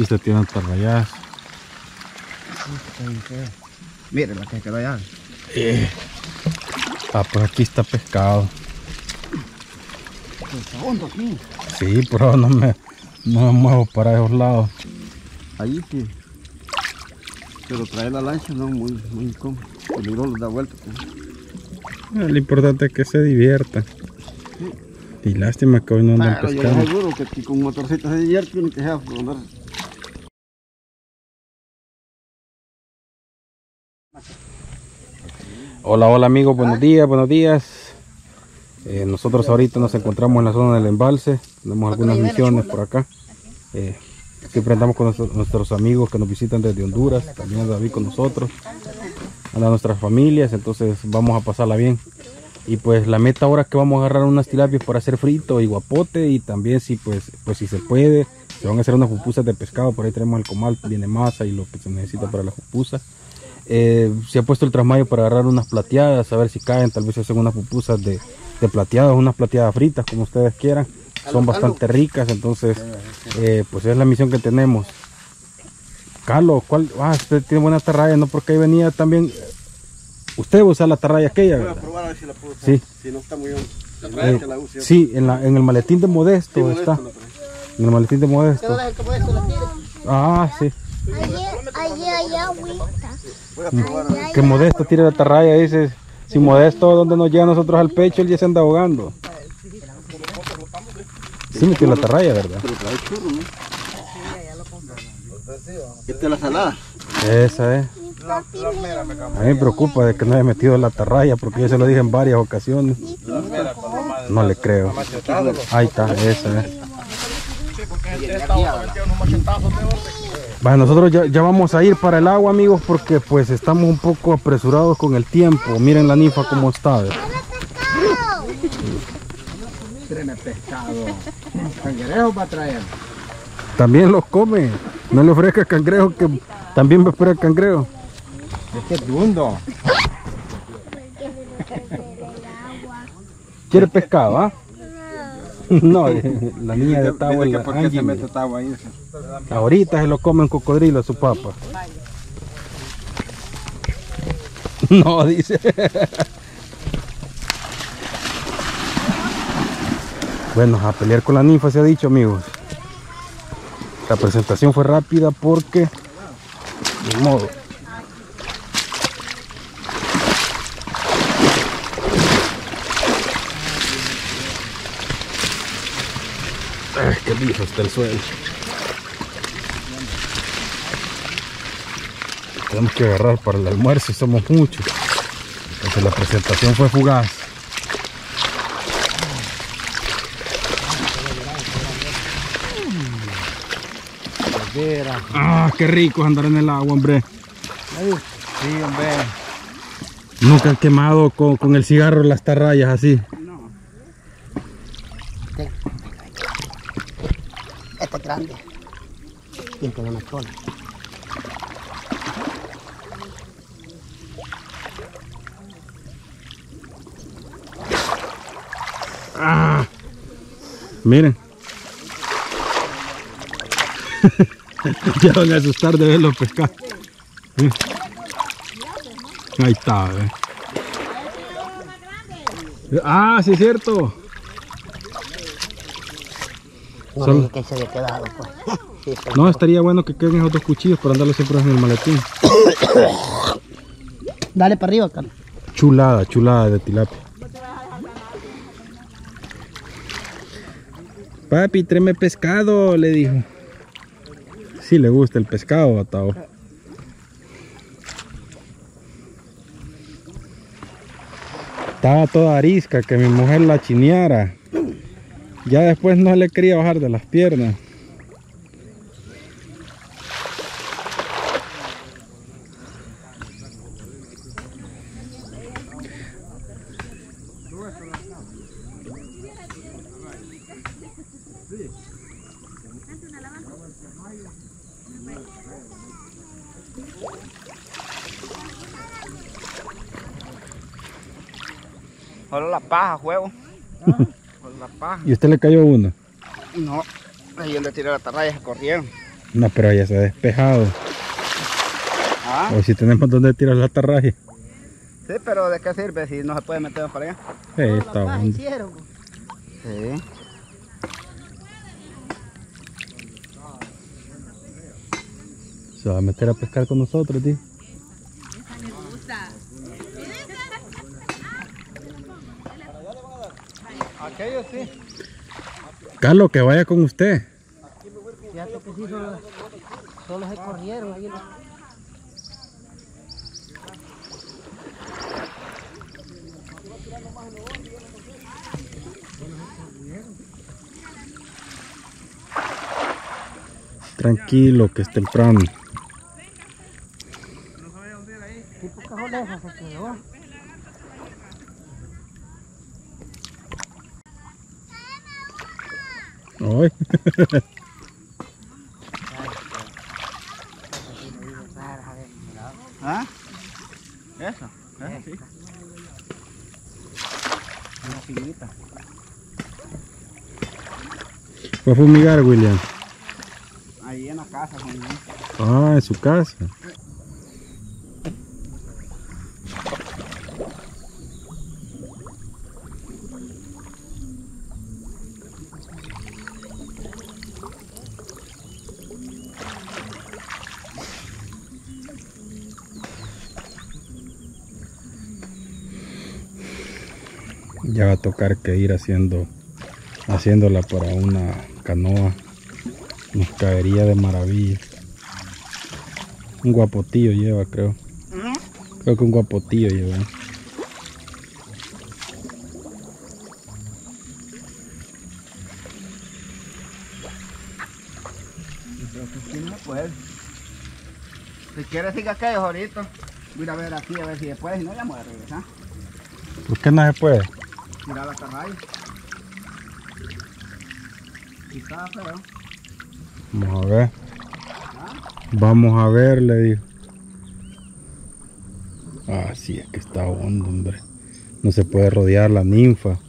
Aquí usted tiene atarrayadas. Mire la que quedó allá. Eh. Ah, pues aquí está pescado. Está hondo aquí. Sí, pero no me, no me muevo para esos lados. Ahí sí. Pero traer la lancha no muy, muy incómodo. Peligroso da vuelta. pues. Eh, Lo importante es que se divierta. Y lástima que hoy no andan Pero yo pescando. seguro que aquí con motorcita se divierte ni que sea por andar. Hola, hola amigos, buenos días, buenos días. Eh, nosotros ahorita nos encontramos en la zona del embalse, tenemos algunas misiones por acá. Eh, siempre andamos con nuestros, nuestros amigos que nos visitan desde Honduras, también anda David con nosotros, andan nuestras familias, entonces vamos a pasarla bien. Y pues la meta ahora es que vamos a agarrar unas tilapias para hacer frito y guapote y también si pues, pues si se puede, se van a hacer unas pupusas de pescado, por ahí tenemos el comal, viene masa y lo que se necesita para las pupusas. Eh, se ha puesto el trasmayo para agarrar unas plateadas, a ver si caen, tal vez se hacen unas pupusas de, de plateadas, unas plateadas fritas, como ustedes quieran. Son bastante ricas, entonces, eh, pues es la misión que tenemos. Carlos, ¿cuál? Ah, usted tiene buena atarraya, ¿no? Porque ahí venía también. Usted usa la atarraya aquella, Voy a probar a ver si la puedo usar. Sí. Si no está muy hondo. Eh, que la use. sí, en, la, en el maletín de Modesto Sí, está. modesto la. En el maletín de Modesto. Ah, sí. Allí, allí hay agüita. Voy a probar a ver. Que Modesto tire la atarraya, dice. Si Modesto, donde nos llega a nosotros al pecho, él ya se anda ahogando. Sí, metió la atarraya, ¿verdad? Pero trae churro, ¿no? Esta es la salada. Esa es. A mí me preocupa de que no haya metido la atarraya porque yo se lo dije en varias ocasiones. No le creo. Ahí está, esa es. Bueno, nosotros ya, ya vamos a ir para el agua, amigos, porque pues estamos un poco apresurados con el tiempo. Miren la ninfa cómo está. Tráeme pescado. Cangrejo va a traer. También los come. No le ofrezca cangrejo que también va a esperar cangrejo. Este es dundo. ¿Quiere pescado, ah? No, la niña de Tawa es la ¿Por qué se Angie, mete ahí? Ahorita se lo come un cocodrilo a su papá. No, dice. Bueno, a pelear con la ninfa se ha dicho, amigos. La presentación fue rápida porque... De modo. Está el suelo. Tenemos que agarrar para el almuerzo somos muchos. Entonces la presentación fue fugaz. Ah, qué rico es andar en el agua, hombre. Sí, hombre. Nunca han quemado con, con el cigarro las tarrayas así. Bien que una cola. Ah, miren. ya van a asustar de ver los pescados. Eh. Ahí está, eh. Ah, sí es cierto. No Son- dije que se había quedado, pues. Sí, está No, estaría bueno que queden esos dos cuchillos para andarlos siempre en el maletín. Dale para arriba, Carlos. Chulada, chulada de tilapia. Papi, tráeme pescado, le dijo. Sí le gusta el pescado, Atao. Estaba toda arisca, que mi mujer la chineara. Ya después no le quería bajar de las piernas. Hola la paja, juego. Paja. Y usted le cayó uno. No. Ahí donde tiré la tarraya se corrieron. No, pero ya se ha despejado. Ah, O si tenemos donde tirar la atarraje. sí, pero ¿de qué sirve si no se puede meter para allá? Sí, está Más hondo. hicieron. pues. Sí. Se va a meter a pescar con nosotros, tío. Carlos, que vaya con usted. Fíjate que sí, solo, solo se corrieron ahí. Tranquilo, que es temprano. Tipo cajoneja se quedó. ¿Ah? Una finita. fue a fumigar, William. Ahí en la casa, con Ah, en su casa. Ya va a tocar que ir haciendo haciéndola para una canoa. Nos caería de maravilla. Un guapotillo lleva, creo. Creo que un guapotillo lleva. Si no puede. Si quieres siga aquellos ahorita. Voy a ver aquí a ver si después, si no ya me voy a regresar. ¿Por qué no se puede? Mira la. Vamos a ver. Vamos a ver, le digo. Ah, sí, es que está hondo, hombre. No se puede rodear la ninfa.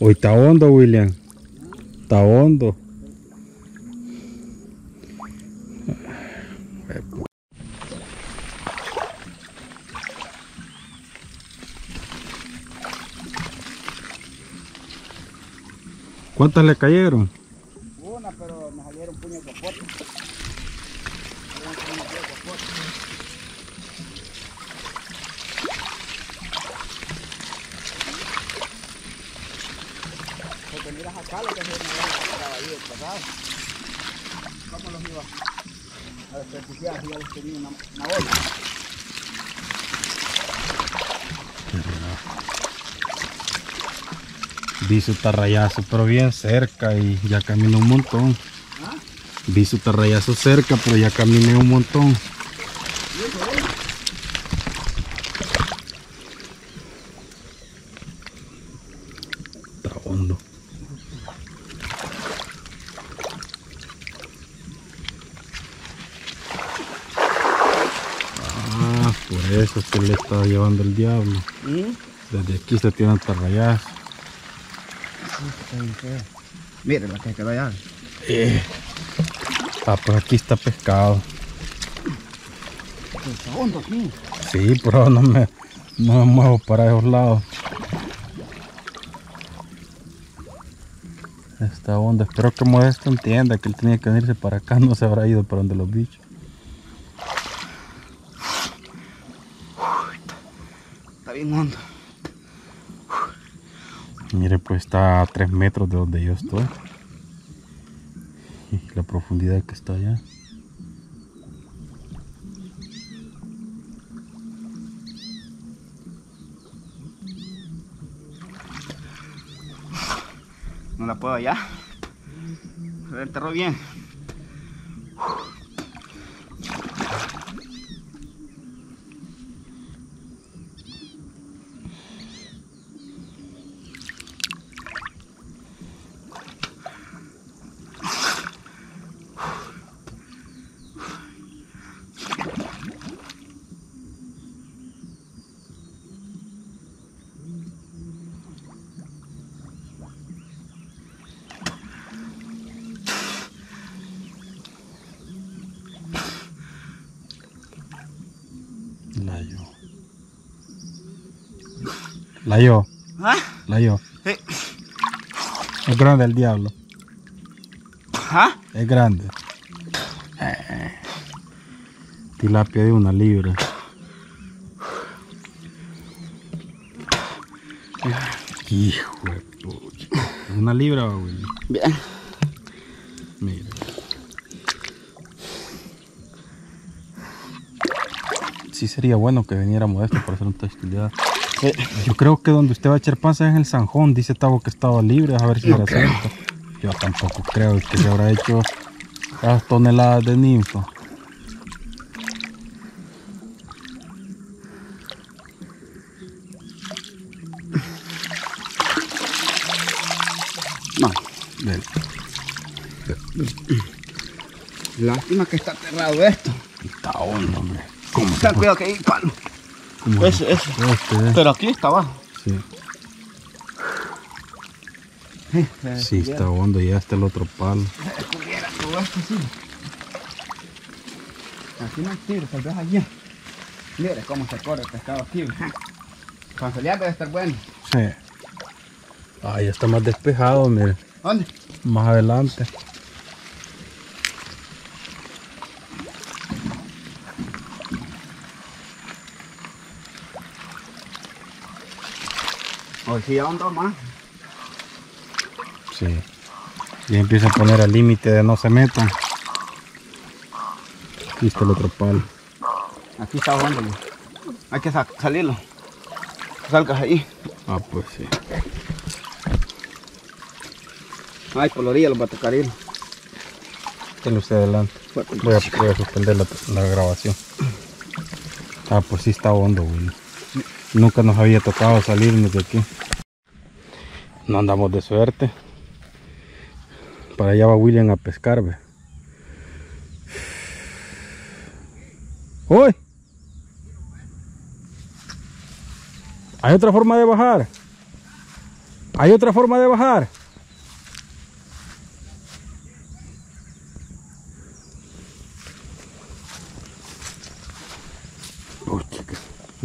Hoy está hondo, William. Está hondo. ¿Cuántas le cayeron? Una, pero me salieron puños de pote. Porque miras acá lo que se me va ahí el cerrado. ¿Cómo los iba a desperdiciar si ya les tenía una, una olla? Vi su tarrayazo, pero bien cerca y ya caminé un montón. Vi su tarrayazo cerca, pero ya caminé un montón. Está hondo. Ah, por eso es que le estaba llevando el diablo. Desde aquí se tiran tarrayazos. Mire la que quedó allá. Eh. Ah, pues aquí está pescado. Está hondo aquí. Sí, pero no me, no me muevo para esos lados. Está onda. Espero que Modesto entienda que él tenía que venirse para acá. No se habrá ido para donde los bichos. Está bien hondo. Mire, pues está a 3 metros de donde yo estoy. Y la profundidad que está allá. No la puedo allá. Se enterró bien. Layo. ¿Ah? Layo. Sí. Es grande el diablo. ¿Ah? Es grande. Eh. Tilapia de una libra. Hijo de pucha. Una libra, Willy. Bien. Mira. Sí sería bueno que viniéramos a esto para hacer un testileado. Yo creo que donde usted va a echar panza es en el Sanjón. Dice Tavo que estaba libre, a ver si era cierto. Yo tampoco creo que se habrá hecho las toneladas de ninfa. No. Ven. Lástima que está cerrado esto. Está hondo, hombre. ¿Cómo fue? cuidado que hay palo. ¿Cómo Eso, eso. Este, eh. Pero aquí está abajo. Sí, sí, está hondo. Ya está el otro palo. Aquí no hay tiro, tal vez allá. Mire cómo se corre el pescado aquí. Para pelear debe estar bueno. Sí. Ah, ya está más despejado, mire. ¿Dónde? Más adelante. Sí, aún dos más. Sí. Y empieza a poner al límite de no se metan. Aquí está el otro palo. Aquí está ahogándolo. Hay que sa- salirlo. Salgas ahí. Ah, pues sí. Ay, por la orilla los va a tocar ir. Tiene usted adelante. Voy a, voy a suspender la, la grabación. Ah, pues sí está hondo, Willy. Nunca nos había tocado salirnos de aquí. No andamos de suerte. Para allá va William a pescar, ve. ¡Uy! Hay otra forma de bajar. Hay otra forma de bajar.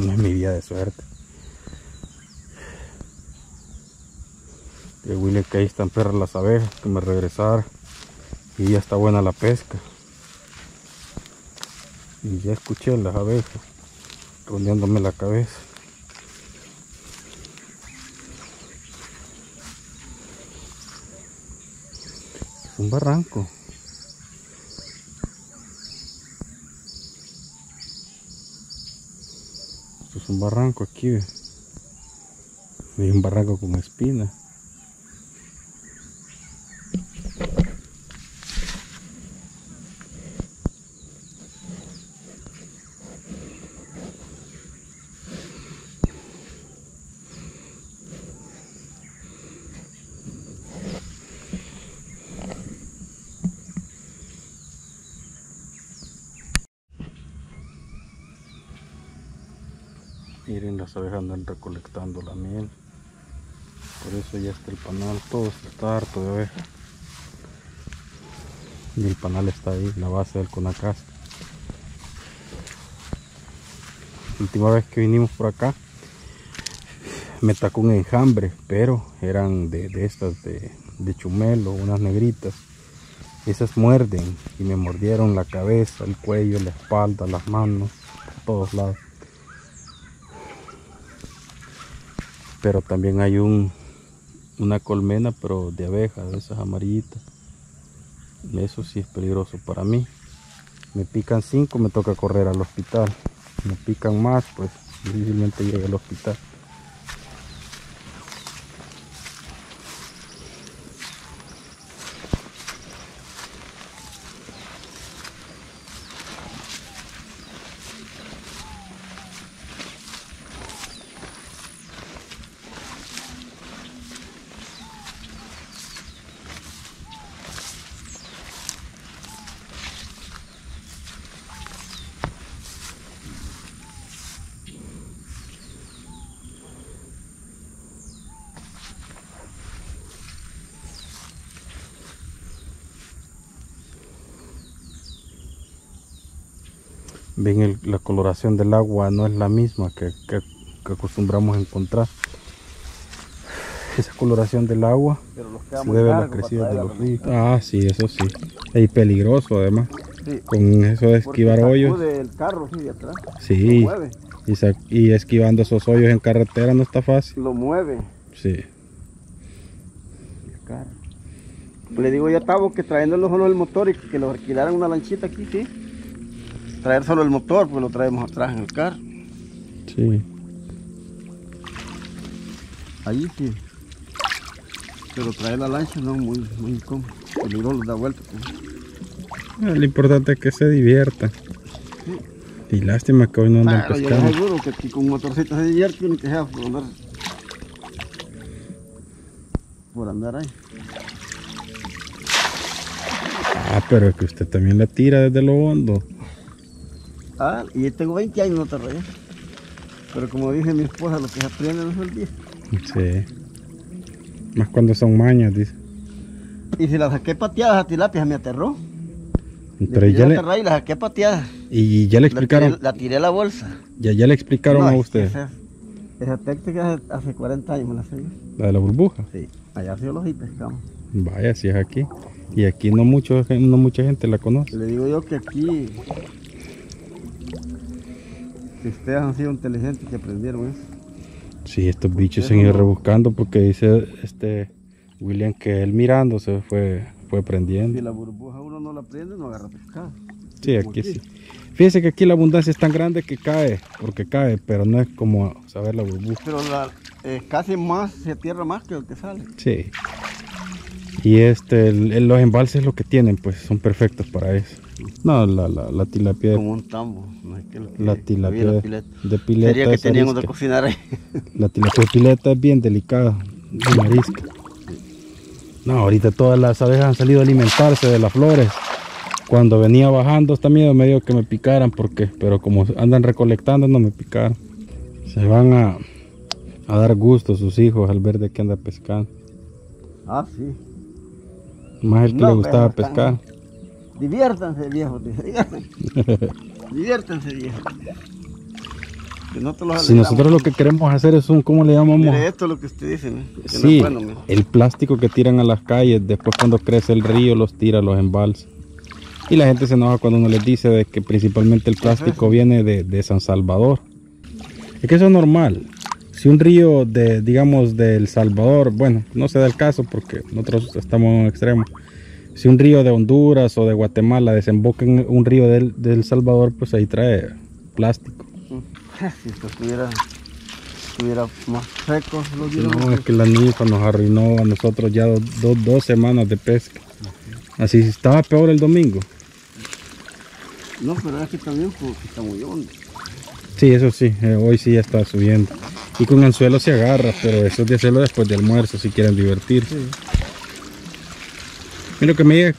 No es mi día de suerte. De Willy que ahí están perras las abejas, que me regresar. Y ya está buena la pesca. Y ya escuché las abejas rodeándome la cabeza. Un barranco. Esto es un barranco aquí. Hay un barranco con espina. Miren, las abejas andan recolectando la miel. Por eso ya está el panal, todo está harto de abejas. Y el panal está ahí, la base del conacas. La última vez que vinimos por acá, me tacó un enjambre, pero eran de, estas de, de chumelo, unas negritas. Esas muerden y me mordieron la cabeza, el cuello, la espalda, las manos, por todos lados. Pero también hay un una colmena pero de abejas de esas amarillitas. Eso sí es peligroso para mí. Me pican cinco me toca correr al hospital. Me pican más pues difícilmente llegue al hospital Ven el- la coloración del agua no es la misma que, que- que acostumbramos a encontrar. Esa coloración del agua los se debe a las crecidas de los ríos. Ah, sí, eso sí. Y peligroso además. Sí. Con eso de Porque esquivar hoyos. el carro, sí, de atrás. Sí. Lo mueve. Y, esquivando esos hoyos en carretera no está fácil. Lo mueve. Sí. Le digo yo a Tavo que trayéndolo solo el motor y que lo alquilaran una lanchita aquí, sí. Traer solo el motor, pues lo traemos atrás en el carro. Sí. Allí sí. Pero traer la lancha no, muy, muy incómodo. Peligroso da vuelta. pues. Ah, Lo importante es que se divierta. Y lástima que hoy no andan Pero yo pescando. les aseguro que aquí con motorcito se divierte ni que sea por andar. Por andar ahí. Ah, pero es que usted también la tira desde lo hondo. Ah, y yo tengo 20 años no te rayes. Pero como dice mi esposa, lo que se aprende no se olvida. Sí. Más cuando son mañas, dice. Y si la saqué pateadas a tilapia me aterró. Pero ya le, y la saqué pateada. y ya le La tiré, explicaron, la tiré a la bolsa. ya, ya le explicaron No, a usted Esa, esa técnica hace, hace 40 años me la sé yo. la de la burbuja. Sí. Allá sí los y pescamos. Vaya, si es aquí. Y aquí no mucho, no mucha gente la conoce. Le digo yo que aquí. Si ustedes han sido inteligentes que aprendieron eso. Sí, estos bichos se han ido rebuscando porque dice este William que él mirando se fue, fue Si prendiendo. la burbuja uno no la prende, no agarra pescado. Sí, aquí aquí. sí. Fíjese que aquí la abundancia es tan grande que cae, porque cae, pero no es como saber la burbuja. Pero la, eh, casi más, se tierra más que el que sale. Sí. Y este, el- los embalses lo que tienen, pues son perfectos para eso. No, la, la, la tilapia, Como un tambo. No es que que la tilapia la pileta. de pileta Sería que es teníamos de arisca. cocinar ahí. La tilapia de pileta es bien delicada, de marisca. No, ahorita todas las abejas han salido a alimentarse de las flores. Cuando venía bajando, está miedo medio que me picaran, porque, pero como andan recolectando, no me picaron. Se van a, a dar gusto sus hijos al ver de que anda pescando. ah, sí. Más el que No, le gustaba pero están- pescar. Diviértanse, viejos. diviértanse. Diviértanse. Que los Si nosotros lo que queremos hacer es un, ¿cómo le llamamos? Mire, esto es lo que usted dice, ¿no? Que Sí, bueno, el plástico que tiran a las calles, después cuando crece el río los tira los embalses. Y la gente se enoja cuando uno les dice de que principalmente el plástico viene de, de San Salvador. Es que eso es normal. Si un río de, digamos, de El Salvador, bueno, no se da el caso porque nosotros estamos en un extremo. Si un río de Honduras o de Guatemala desemboca en un río del, de El Salvador, pues ahí trae plástico. Si esto estuviera, estuviera más seco, lo No, es que la ninfa nos arruinó a nosotros ya do- do- dos semanas de pesca. Así estaba peor el domingo. No, pero es que también porque está muy hondo. Sí, eso sí, eh, hoy sí ya está subiendo. Y con anzuelo se agarra, pero eso es de hacerlo después de almuerzo si quieren divertirse. Mira lo que me diga